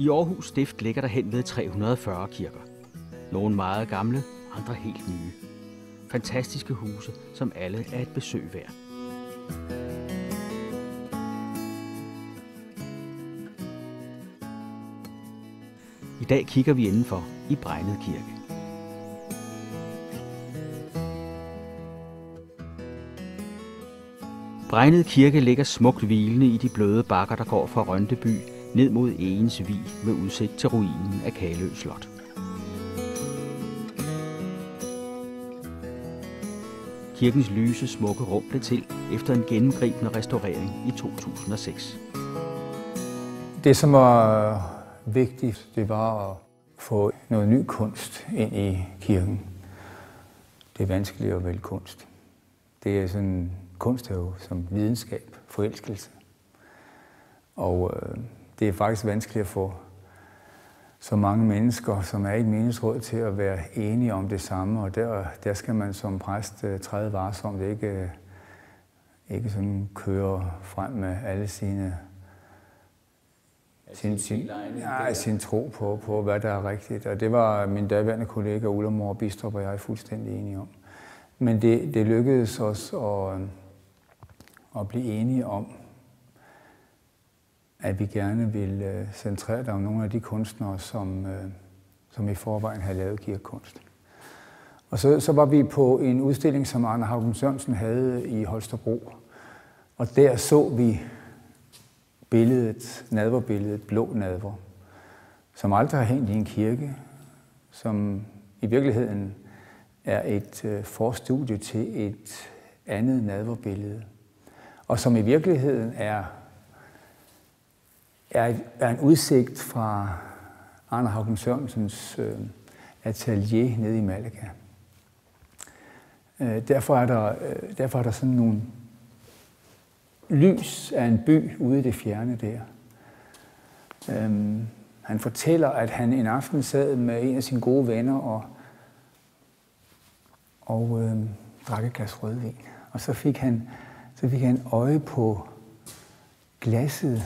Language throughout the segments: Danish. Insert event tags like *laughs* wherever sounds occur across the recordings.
I Aarhus Stift ligger der hen ved 340 kirker. Nogle meget gamle, andre helt nye. Fantastiske huse, som alle er et besøg værd. I dag kigger vi indenfor i Brejnet Kirke. Brejnet Kirke ligger smukt hvilende i de bløde bakker, der går fra Rønteby ned mod Egens Vig med udsigt til ruinen af Kalø Slot. Kirkens lyse, smukke rum blev til efter en gennemgribende restaurering i 2006. Det, som var vigtigt, det var at få noget ny kunst ind i kirken. Det er vanskeligt at vælge kunst. Det er sådan, kunst er jo som videnskab, forelskelse. Og øh, det er faktisk vanskeligt at få så mange mennesker, som er i et meningsråd, til at være enige om det samme. Og der, der skal man som præst uh, træde varsomt, ikke, ikke sådan køre frem med alle sine sin, sin, ja, sin tro på, på, hvad der er rigtigt. Og det var min daværende kollega Ulla Mor Bistrup og jeg fuldstændig enige om. Men det, det lykkedes os at, at blive enige om, at vi gerne vil øh, centrere dig om nogle af de kunstnere, som, øh, som i forvejen har lavet kirkekunst. Og så, så var vi på en udstilling, som Arne Haugen Sørensen havde i Holstebro. Og der så vi billedet, nadverbilledet, blå nadver, som aldrig har hængt i en kirke, som i virkeligheden er et øh, forstudie til et andet nadverbillede, og som i virkeligheden er er, er en udsigt fra Arne Haugen Sørensens øh, atelier nede i Malaga. Øh, derfor, er der, øh, derfor er der sådan nogle lys af en by ude i det fjerne der. Øh, han fortæller, at han en aften sad med en af sine gode venner og, og øh, drak et glas rødvin. Og så fik han, så fik han øje på glasset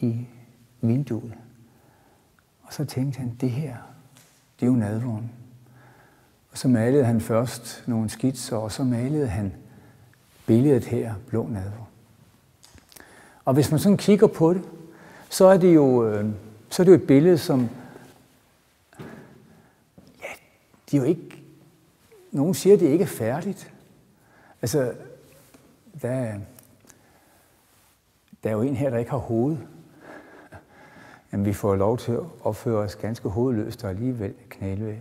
i vinduet. Og så tænkte han, det her, det er jo nadvåren. Og så malede han først nogle skitser, og så malede han billedet her, blå nadvår. Og hvis man sådan kigger på det, så er det jo, øh, så er det jo et billede, som, ja, det er jo ikke, nogen siger, at det ikke er færdigt. Altså, der, der er jo en her, der ikke har hoved jamen, vi får lov til at opføre os ganske hovedløst og alligevel knæle ved,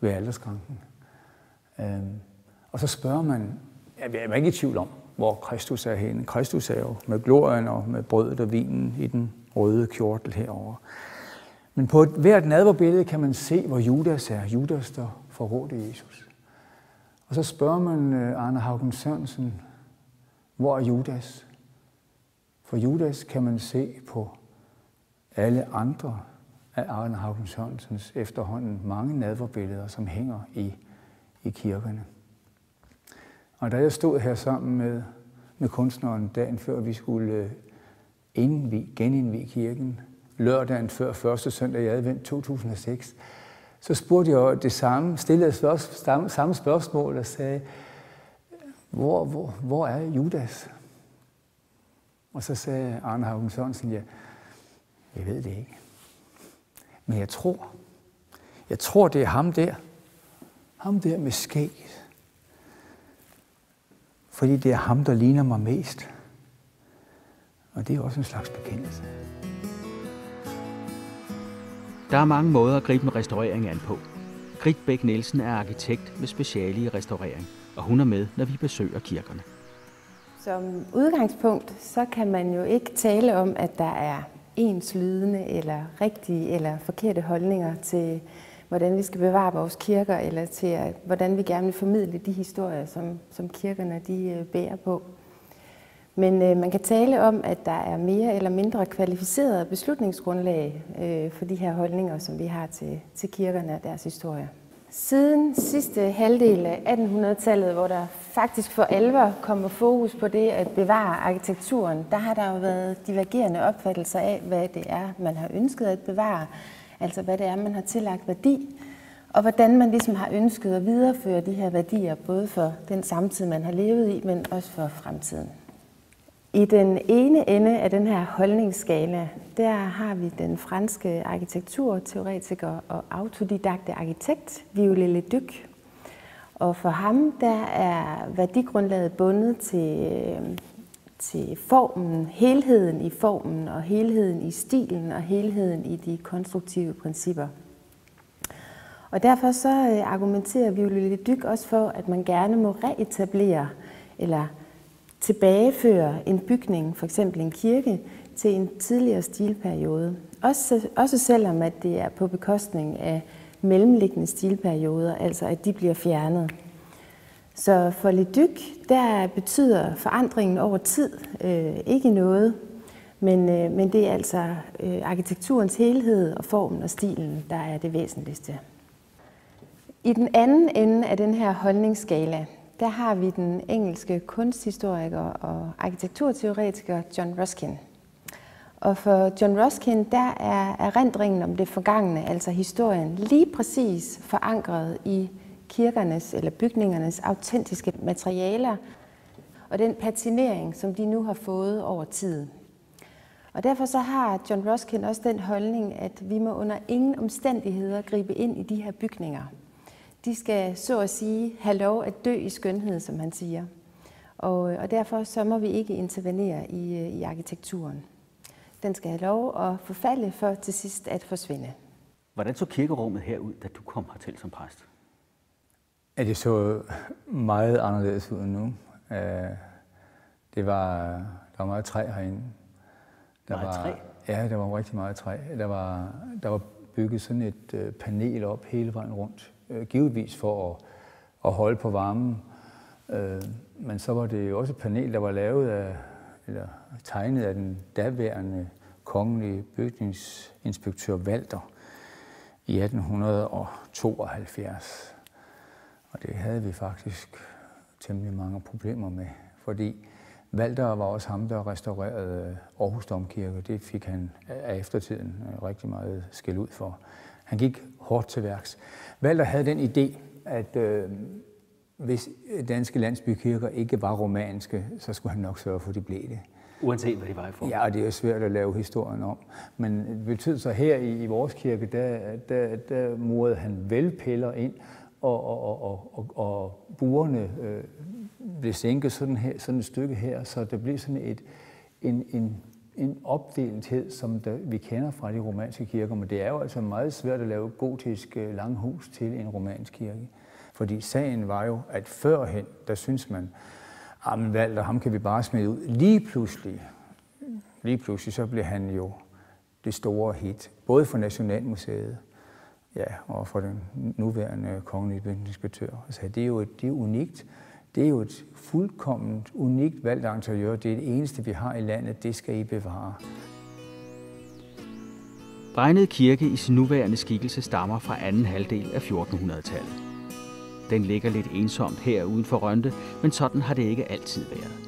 ved aldersgrænsen. Øhm, og så spørger man, jeg er ikke i tvivl om, hvor Kristus er henne. Kristus er jo med glorien og med brødet og vinen i den røde kjortel herover. Men på et, hvert nadverbillede kan man se, hvor Judas er. Judas, der forrådte Jesus. Og så spørger man øh, Arne Haugen Sørensen, hvor er Judas? For Judas kan man se på alle andre af Arne Haugens Sørensens efterhånden mange nadverbilleder, som hænger i, i kirkerne. Og da jeg stod her sammen med, med kunstneren dagen før vi skulle øh, indvig, genindvige kirken, lørdagen før første søndag i advent 2006, så spurgte jeg det samme, stillede spørgsmål, samme spørgsmål og sagde, hvor, hvor, hvor er Judas? Og så sagde Arne Haugen Sørensen, ja, jeg ved det ikke. Men jeg tror, jeg tror, det er ham der. Ham der med skæg. Fordi det er ham, der ligner mig mest. Og det er også en slags bekendelse. Der er mange måder at gribe en restaurering an på. Grit Bæk Nielsen er arkitekt med speciale i restaurering, og hun er med, når vi besøger kirkerne. Som udgangspunkt, så kan man jo ikke tale om, at der er enslydende eller rigtige eller forkerte holdninger til, hvordan vi skal bevare vores kirker, eller til, at, hvordan vi gerne vil formidle de historier, som, som kirkerne de øh, bærer på. Men øh, man kan tale om, at der er mere eller mindre kvalificeret beslutningsgrundlag øh, for de her holdninger, som vi har til, til kirkerne og deres historie. Siden sidste halvdel af 1800-tallet, hvor der faktisk for alvor kommer fokus på det at bevare arkitekturen, der har der jo været divergerende opfattelser af, hvad det er, man har ønsket at bevare, altså hvad det er, man har tillagt værdi, og hvordan man ligesom har ønsket at videreføre de her værdier, både for den samtid, man har levet i, men også for fremtiden. I den ene ende af den her holdningsskala, der har vi den franske arkitekturteoretiker og autodidakte arkitekt Viollet Leduc. Og for ham der er værdigrundlaget bundet til, til formen, helheden i formen og helheden i stilen og helheden i de konstruktive principper. Og derfor så øh, argumenterer Viollet Leduc også for, at man gerne må reetablere eller tilbageføre en bygning, for eksempel en kirke, til en tidligere stilperiode. Også, også selvom at det er på bekostning af mellemliggende stilperioder, altså at de bliver fjernet. Så for Leduc, der betyder forandringen over tid øh, ikke noget, men, øh, men det er altså øh, arkitekturens helhed og formen og stilen, der er det væsentligste. I den anden ende af den her holdningsskala, der har vi den engelske kunsthistoriker og arkitekturteoretiker John Ruskin. Og for John Ruskin, der er erindringen om det forgangne, altså historien, lige præcis forankret i kirkernes eller bygningernes autentiske materialer og den patinering, som de nu har fået over tid. Og derfor så har John Ruskin også den holdning, at vi må under ingen omstændigheder gribe ind i de her bygninger – de skal så at sige have lov at dø i skønhed, som han siger. Og, og derfor så må vi ikke intervenere i, øh, i arkitekturen. Den skal have lov at forfalde for til sidst at forsvinde. Hvordan så kirkerummet herud, da du kom hertil som præst? Ja, det så meget anderledes ud nu. Øh, det var, der var meget træ herinde. Der meget var, træ? Ja, der var rigtig meget træ. Der var, der var bygget sådan et øh, panel op hele vejen rundt øh, givetvis for at, at holde på varmen. Øh, men så var det jo også et panel, der var lavet af, eller tegnet af den daværende kongelige bygningsinspektør Walter i 1872. Og det havde vi faktisk temmelig mange problemer med, fordi Walter var også ham, der restaurerede Aarhus Domkirke. Det fik han af eftertiden rigtig meget skæld ud for. Han gik hårdt til værks. Valder havde den idé, at øh, hvis danske landsbykirker ikke var romanske, så skulle han nok sørge for, at de blev det. Uanset hvad de var i form. Ja, det er svært at lave historien om. Men det betød så her i, i vores kirke, der, der, der murede han velpiller ind, og, og, og, og, og burene øh, blev sænket sådan, her, sådan et stykke her, så det blev sådan et, en, en en opdelthed, som der, vi kender fra de romanske kirker, men det er jo altså meget svært at lave gotisk øh, langhus til en romansk kirke. Fordi sagen var jo, at førhen, der synes man, at ah, Valter, ham kan vi bare smide ud. Lige pludselig, lige pludselig, så blev han jo det store hit, både for Nationalmuseet, ja, og for den nuværende kongelige bygningsinspektør. Altså, det er jo det er unikt, det er jo et fuldkommen unikt valgt interiør. Det er det eneste, vi har i landet. Det skal I bevare. Bregnet Kirke i sin nuværende skikkelse stammer fra anden halvdel af 1400-tallet. Den ligger lidt ensomt her uden for Rønte, men sådan har det ikke altid været.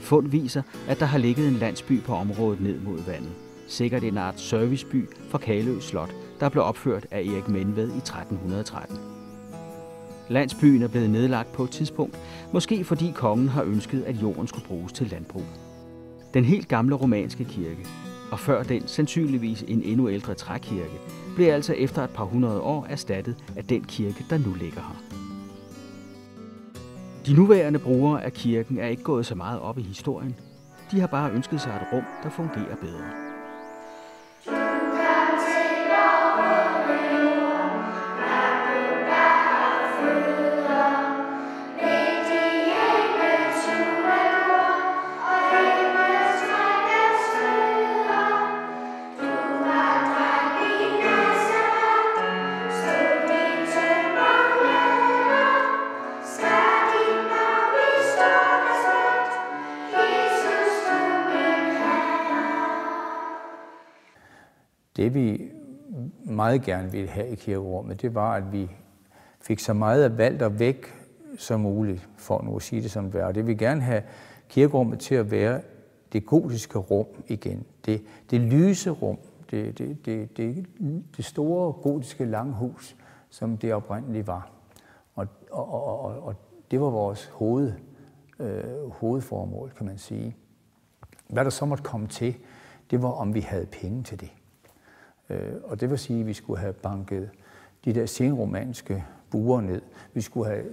Fund viser, at der har ligget en landsby på området ned mod vandet. Sikkert en art serviceby for Kalø Slot, der blev opført af Erik Menved i 1313. Landsbyen er blevet nedlagt på et tidspunkt, måske fordi kongen har ønsket, at jorden skulle bruges til landbrug. Den helt gamle romanske kirke, og før den sandsynligvis en endnu ældre trækirke, blev altså efter et par hundrede år erstattet af den kirke, der nu ligger her. De nuværende brugere af kirken er ikke gået så meget op i historien. De har bare ønsket sig et rum, der fungerer bedre. Meget gerne ville have i kirkerummet, det var, at vi fik så meget af Valter væk som muligt, for nu at sige det som det er. Og det vil gerne have kirkerummet til at være det gotiske rum igen. Det, det lyse rum, det, det, det, det, det store gotiske langhus, som det oprindeligt var. Og, og, og, og, og det var vores hoved, øh, hovedformål, kan man sige. Hvad der så måtte komme til, det var, om vi havde penge til det. Øh, og det vil sige, at vi skulle have banket de der senromanske buer ned. Vi skulle have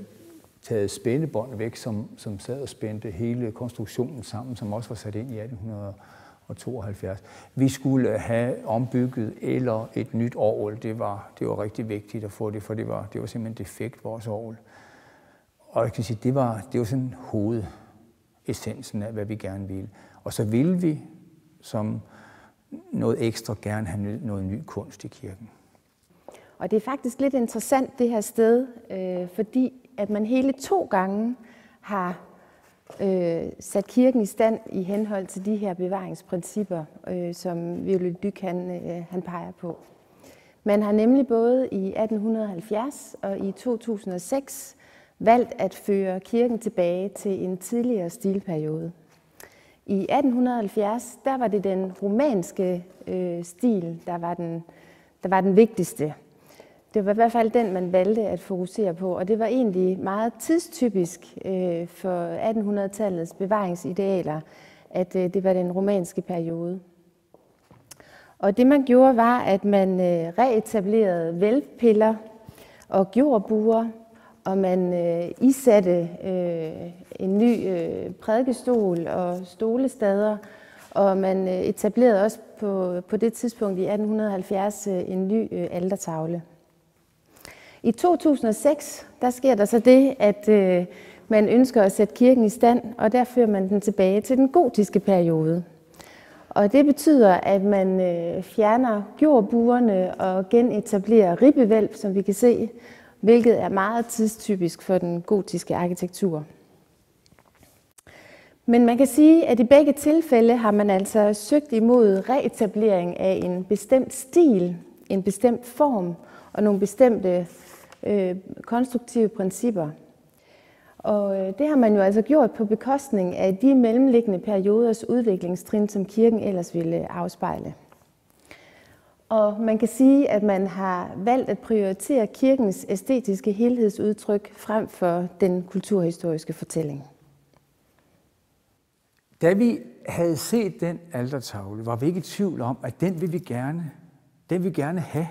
taget spændebånd væk, som, som sad og spændte hele konstruktionen sammen, som også var sat ind i 1872. Vi skulle have ombygget eller et nyt orgel. Det var, det var rigtig vigtigt at få det, for det var, det var simpelthen defekt, vores orgel. Og jeg kan sige, det var, det var sådan hovedessensen af, hvad vi gerne ville. Og så ville vi som noget ekstra gerne have noget ny kunst i kirken. Og det er faktisk lidt interessant det her sted, øh, fordi at man hele to gange har øh, sat kirken i stand i henhold til de her bevaringsprincipper, øh, som Violet Dyk han, øh, han peger på. Man har nemlig både i 1870 og i 2006 valgt at føre kirken tilbage til en tidligere stilperiode. I 1870 der var det den romanske øh, stil, der var den, der var den vigtigste. Det var i hvert fald den, man valgte at fokusere på, og det var egentlig meget tidstypisk øh, for 1800-tallets bevaringsidealer, at øh, det var den romanske periode. Og det man gjorde var, at man øh, reetablerede vælpiller og gjorbuer, og man øh, isatte øh, en ny øh, prædikestol og stolestader, og man øh, etablerede også på, på det tidspunkt i 1870 øh, en ny øh, altertavle. I 2006 der sker der så det, at øh, man ønsker at sætte kirken i stand, og der fører man den tilbage til den gotiske periode. Og det betyder, at man øh, fjerner jordbuerne og genetablerer ribbevælv, som vi kan se, hvilket er meget tidstypisk for den gotiske arkitektur. Men man kan sige, at i begge tilfælde har man altså søgt imod reetablering af en bestemt stil, en bestemt form og nogle bestemte øh, konstruktive principper. Og øh, det har man jo altså gjort på bekostning af de mellemliggende perioders udviklingstrin, som kirken ellers ville afspejle. Og man kan sige, at man har valgt at prioritere kirkens æstetiske helhedsudtryk frem for den kulturhistoriske fortælling. Da vi havde set den altertavle, var vi ikke i tvivl om, at den vil vi gerne, den vil vi gerne have.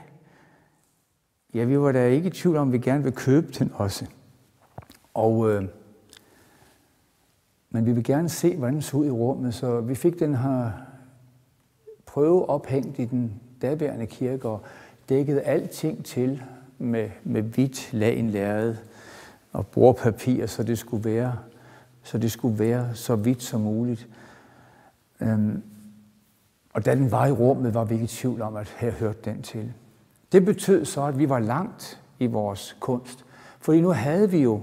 Ja, vi var da ikke i tvivl om, at vi gerne vil købe den også. Og, øh, men vi vil gerne se, hvordan den så ud i rummet, så vi fik den her prøve ophængt i den daværende kirke og dækkede alting til med, med hvidt lagenlæret og bordpapir, så det skulle være så det skulle være så vidt som muligt. Øhm, og da den var i rummet, var vi ikke i tvivl om, at her hørte den til. Det betød så, at vi var langt i vores kunst. Fordi nu havde vi jo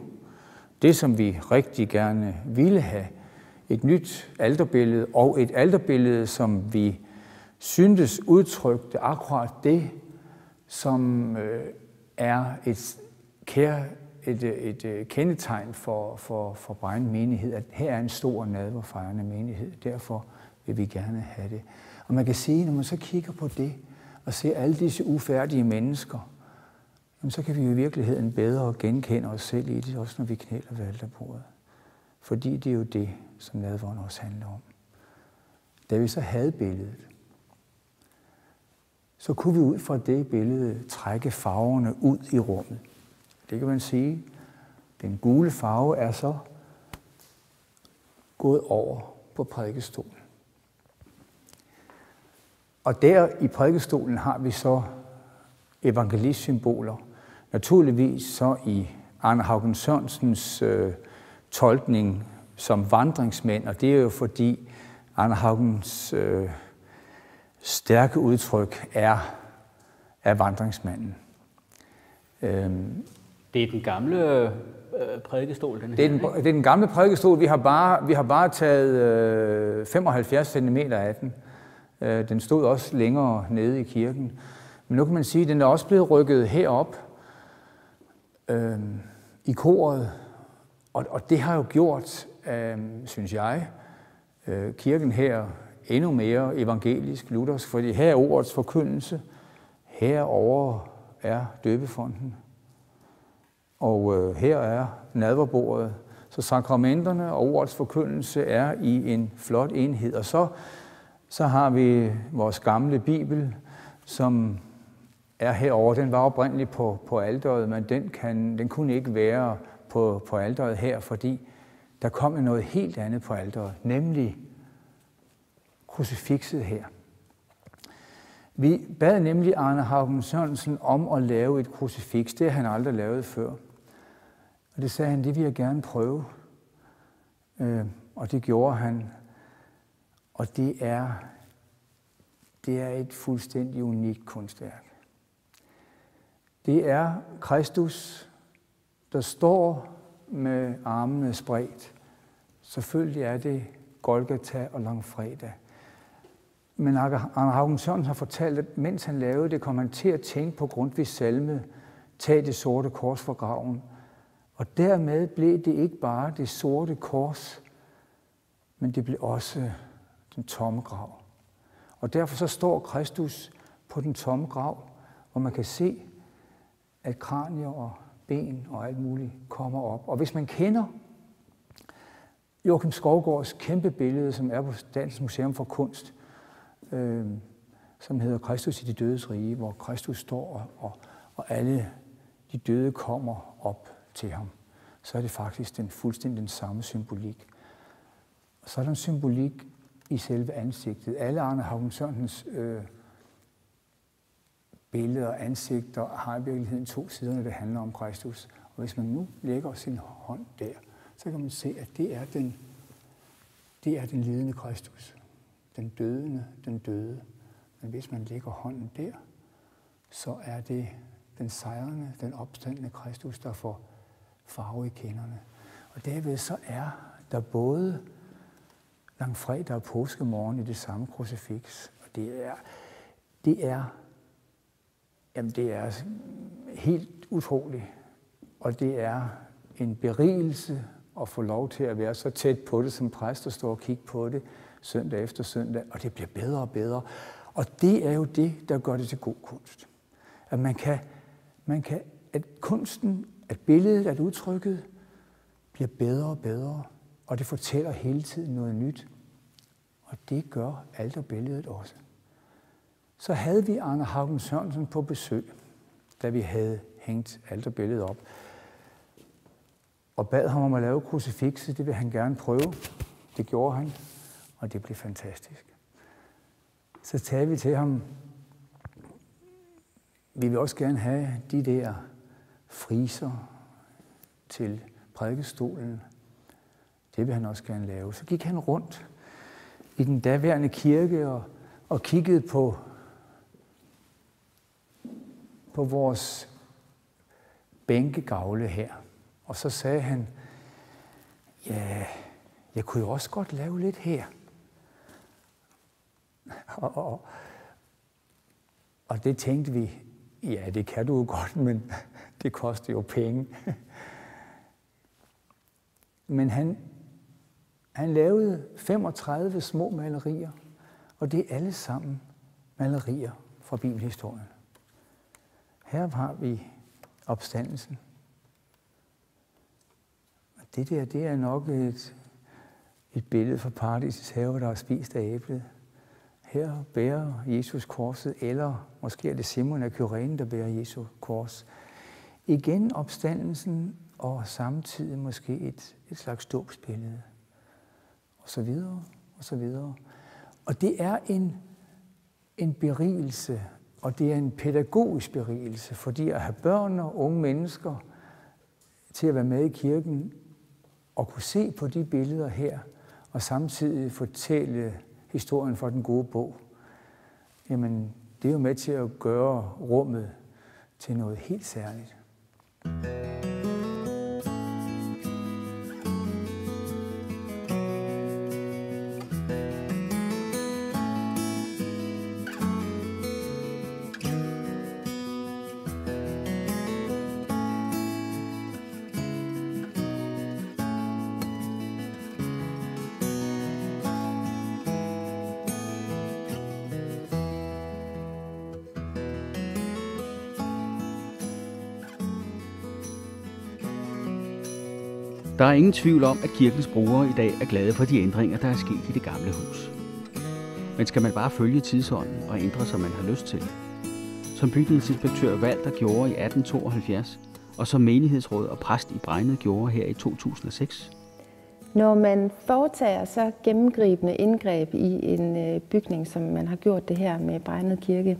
det, som vi rigtig gerne ville have. Et nyt alterbillede, og et alterbillede, som vi syntes udtrykte akkurat det, som øh, er et kære, et, øh, et, et kendetegn for, for, for Brejn menighed, at her er en stor nadverfejrende menighed. Derfor vil vi gerne have det. Og man kan sige, når man så kigger på det, og ser alle disse ufærdige mennesker, jamen så kan vi i virkeligheden bedre genkende os selv i det, også når vi knæler ved alterbordet. Fordi det er jo det, som nadveren også handler om. Da vi så havde billedet, så kunne vi ud fra det billede trække farverne ud i rummet. Det kan man sige. Den gule farve er så gået over på prædikestolen. Og der i prædikestolen har vi så evangelistsymboler. Naturligvis så i Arne Haugen Sørensens øh, tolkning som vandringsmænd, og det er jo fordi Arne Haugens øh, stærke udtryk er, er vandringsmanden. Øhm, det er den gamle øh, prædikestol, den her, det, er den, det er den gamle prædikestol. Vi har bare, vi har bare taget øh, 75 cm af den. Øh, den stod også længere nede i kirken. Men nu kan man sige, at den er også blevet rykket herop. øh, i koret. Og, og det har jo gjort, øh, synes jeg, øh, kirken her endnu mere evangelisk, luthersk, fordi her er ordets forkyndelse, herover er døbefonden, og øh, her er nadverbordet. Så sakramenterne og ordets forkyndelse er i en flot enhed. Og så, så har vi vores gamle bibel, som er herover. Den var oprindeligt på, på alderet, men den, kan, den kunne ikke være på, på alderet her, fordi der kom noget helt andet på alderet, nemlig krucifixet her. Vi bad nemlig Arne Haugen Sørensen om at lave et krucifix. Det har han aldrig lavet før. Og det sagde han, det vil jeg gerne prøve. Øh, og det gjorde han. Og det er, det er et fuldstændig unikt kunstværk. Det er Kristus, der står med armene spredt. Selvfølgelig er det Golgata og Langfredag. Men Arne Haugen Sørensen har fortalt, at mens han lavede det, kom han til at tænke på Grundtvigs salme, Tag det sorte kors fra graven. Og dermed blev det ikke bare det sorte kors, men det blev også den tomme grav. Og derfor så står Kristus på den tomme grav, hvor man kan se, at kranier og ben og alt muligt kommer op. Og hvis man kender Joachim Skovgaards kæmpe billede, som er på Statens Museum for Kunst, øh, som hedder Kristus i de dødes rige, hvor Kristus står, og, og, og alle de døde kommer op til ham, så er det faktisk den fuldstændig den samme symbolik. Og så er der en symbolik i selve ansigtet. Alle Arne Haugen Sørensens øh, billeder og ansigter har i virkeligheden to sider, når det handler om Kristus. Og hvis man nu lægger sin hånd der, så kan man se, at det er den, det er den lidende Kristus. Den dødende, den døde. Men hvis man lægger hånden der, så er det den sejrende, den opstandende Kristus, der får farve i kinderne. Og derved så er der både langfredag og påskemorgen i det samme krucifix. Og det er, det er, jamen det er helt utroligt. Og det er en berigelse at få lov til at være så tæt på det som præst og stå og kigge på det søndag efter søndag, og det bliver bedre og bedre. Og det er jo det, der gør det til god kunst. At man kan, man kan at kunsten, at billedet, at udtrykket bliver bedre og bedre, og det fortæller hele tiden noget nyt. Og det gør alterbilledet også. Så havde vi Arne Haugen Sørensen på besøg, da vi havde hængt alterbilledet op. Og bad ham om at lave krucifixet, det vil han gerne prøve. Det gjorde han, og det blev fantastisk. Så sagde vi til ham, vi vil også gerne have de der friser til prædikestolen. Det vil han også gerne lave. Så gik han rundt i den daværende kirke og, og kiggede på, på vores bænkegavle her. Og så sagde han, ja, jeg kunne jo også godt lave lidt her. Og, og, og det tænkte vi, ja, det kan du jo *laughs* godt, men det koster jo penge. Men han, han lavede 35 små malerier, og det er alle sammen malerier fra bibelhistorien. Her har vi opstandelsen. Og det der, det er nok et, et billede fra paradisets have, der har spist af æblet. Her bærer Jesus korset, eller måske er det Simon af Kyrene, der bærer Jesus kors. Igen opstandelsen, og samtidig måske et, et slags dåbsbillede. Og så videre, og så videre. Og det er en, en berigelse, og det er en pædagogisk berigelse, fordi at have børn og unge mennesker til at være med i kirken og kunne se på de billeder her, og samtidig fortælle historien for den gode bog, jamen det er jo med til at gøre rummet til noget helt særligt. Der er ingen tvivl om, at kirkens brugere i dag er glade for de ændringer, der er sket i det gamle hus. Men skal man bare følge tidsånden og ændre, som man har lyst til? Som bygningsinspektør Valter gjorde i 1872, og som menighedsråd og præst i Brejnet gjorde her i 2006? Når man foretager så gennemgribende indgreb i en øh, bygning, som man har gjort det her med Brejnet Kirke,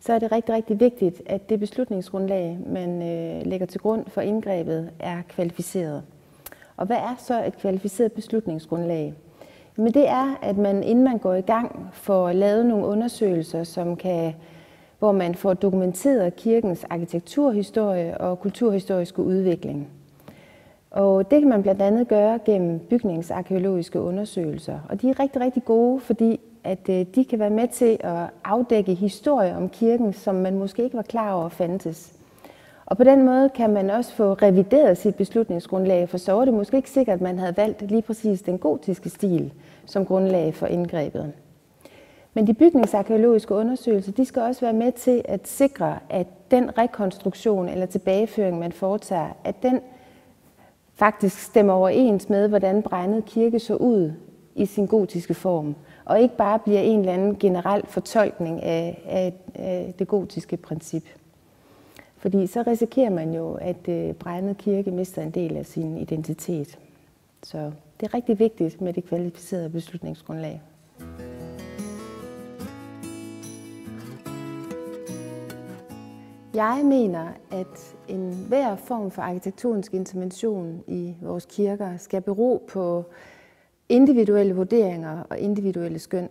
så er det rigtig, rigtig vigtigt, at det beslutningsgrundlag, man øh, lægger til grund for indgrebet, er kvalificeret. Og hvad er så et kvalificeret beslutningsgrundlag? Men det er, at man inden man går i gang får lavet nogle undersøgelser, som kan, hvor man får dokumenteret kirkens arkitekturhistorie og kulturhistoriske udvikling. Og det kan man blandt andet gøre gennem bygningsarkeologiske undersøgelser. Og de er rigtig, rigtig gode, fordi at øh, de kan være med til at afdække historie om kirken, som man måske ikke var klar over fandtes. Og på den måde kan man også få revideret sit beslutningsgrundlag, for så var det måske ikke sikkert, at man havde valgt lige præcis den gotiske stil som grundlag for indgrebet. Men de bygningsarkeologiske undersøgelser, de skal også være med til at sikre, at den rekonstruktion eller tilbageføring, man foretager, at den faktisk stemmer overens med, hvordan Brændet Kirke så ud i sin gotiske form, og ikke bare bliver en eller anden generel fortolkning af, af, af det gotiske princip. Fordi så risikerer man jo, at øh, Brændet Kirke mister en del af sin identitet. Så det er rigtig vigtigt med det kvalificerede beslutningsgrundlag. Jeg mener, at en hver form for arkitektonisk intervention i vores kirker skal bero på individuelle vurderinger og individuelle skøn.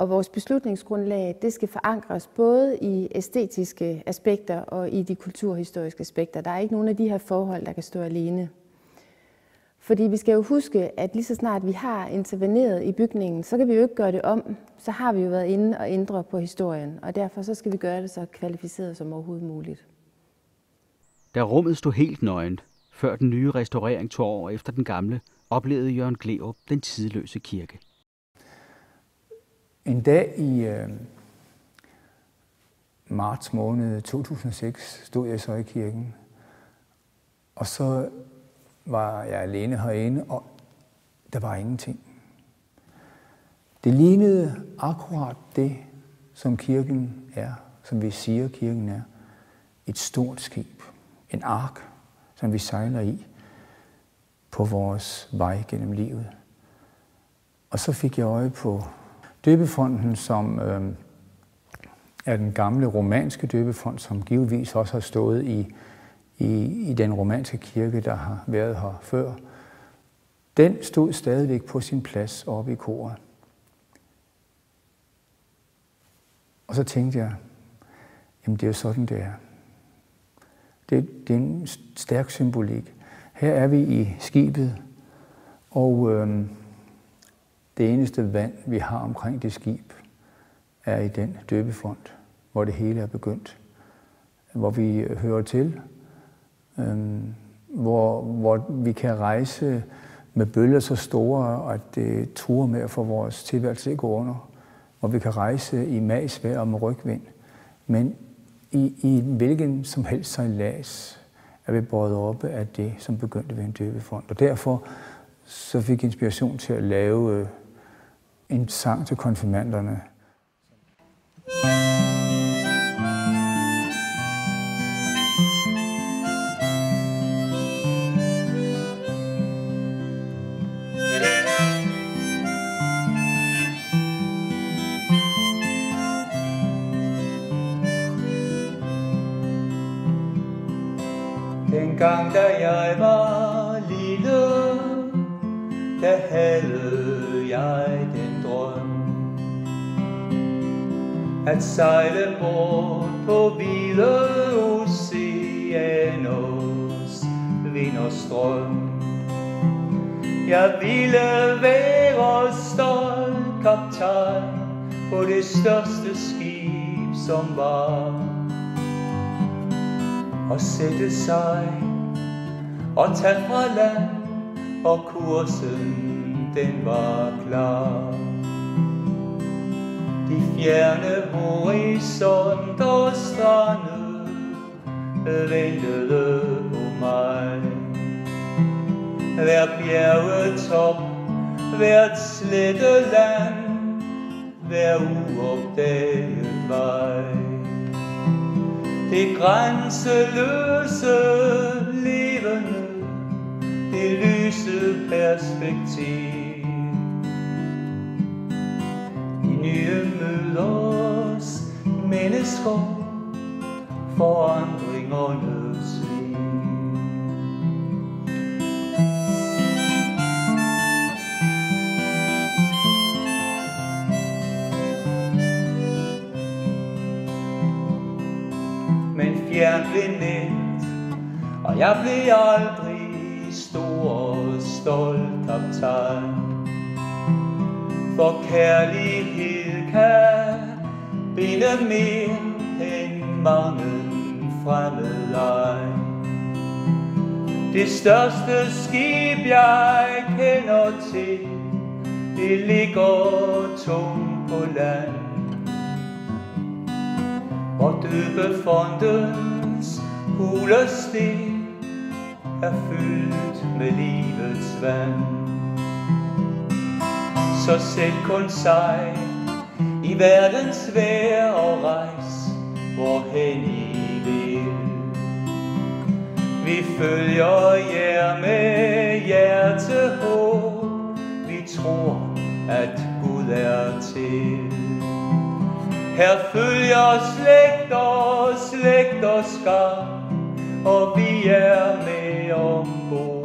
Og vores beslutningsgrundlag det skal forankres både i æstetiske aspekter og i de kulturhistoriske aspekter. Der er ikke nogen af de her forhold, der kan stå alene. Fordi vi skal jo huske, at lige så snart vi har interveneret i bygningen, så kan vi jo ikke gøre det om. Så har vi jo været inde og ændre på historien, og derfor så skal vi gøre det så kvalificeret som overhovedet muligt. Da rummet stod helt nøgent, før den nye restaurering tog over efter den gamle, oplevede Jørgen Gleup den tidløse kirke. En dag i øh, marts måned 2006 stod jeg så i kirken, og så var jeg alene herinde, og der var ingenting. Det lignede akkurat det, som kirken er, som vi siger, kirken er. Et stort skib, en ark, som vi sejler i på vores vej gennem livet. Og så fik jeg øje på døbefonden, som øh, er den gamle romanske døbefond, som givetvis også har stået i i, i den romanske kirke, der har været her før, den stod stadigvæk på sin plads oppe i koret. Og så tænkte jeg, jamen det er jo sådan, det er. Det, det er en stærk symbolik. Her er vi i skibet, og øh, det eneste vand, vi har omkring det skib, er i den døbefond, hvor det hele er begyndt. Hvor vi øh, hører til, øhm, hvor, hvor vi kan rejse med bølger så store, at det truer med at få vores tilværelse ikke under. Hvor vi kan rejse i magsvær og med rygvind. Men i, i hvilken som helst sejlads er vi båret oppe af det, som begyndte ved en døbefond. Og derfor så fik jeg inspiration til at lave øh, en sang til konfirmanderne. Dengang da jeg var At sejle bort på hvide oceaners vind og strøm. Jeg ville være stolt kaptajn på det største skib, som var og sætte sig og tage fra land, og kursen den var klar. De fjerne horisonter strande ventede på mig. hver bjergetop, hvert slette land, hver uopdaget vej. Det grænseløse levende, det lyse perspektiv. Nye møders mennesker, forandringernes liv. Men fjern blev net, og jeg blev aldrig stor og stolt kaptajn. For kærlighed kan binde mere end mange fremmede leg. Det største skib jeg kender til, det ligger tungt på land. Hvor døbefondens hulesten er fyldt med livets vand. Så sæt kun sig i verdens vejr og rejs, hvorhen I vil. Vi følger jer med hjertehåb, vi tror, at Gud er til. Her følger slægter, slægter skar, og vi er med ombord.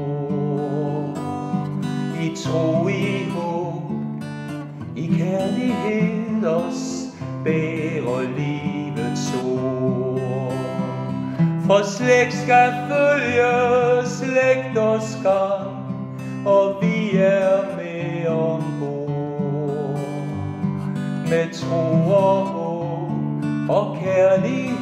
For slægt skal følge slægt og skam, og vi er med ombord. Med tro og håb og kærlighed.